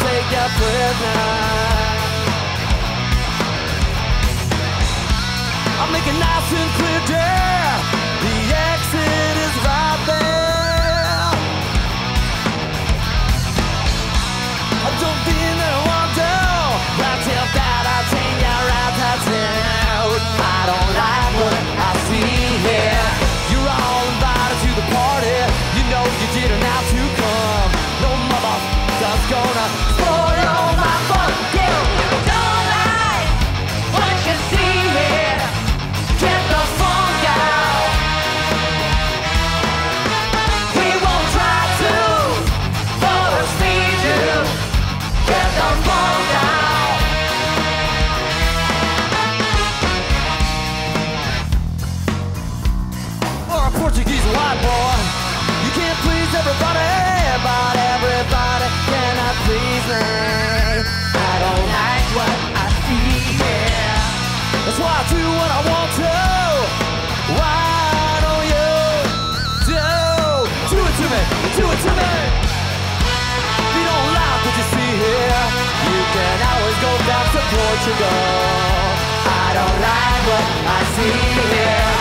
take you prisoner. I'll make it nice and clear, dear. The exit is right there. Gonna spoil my fun. Yeah. Don't like what you see here. Get the funk out. We won't try to force feed you. Get the funk out. or a Portuguese white boy. Can't please everybody, but everybody cannot please me. I don't like what I see here. That's why I do what I want to. Why don't you do do it to me? Do it to me. If you don't like what you see here, you can always go back to Portugal. I don't like what I see here.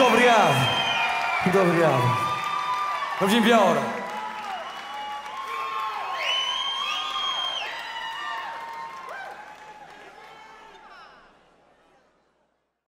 Muito obrigado. Muito obrigado. Vamos embora.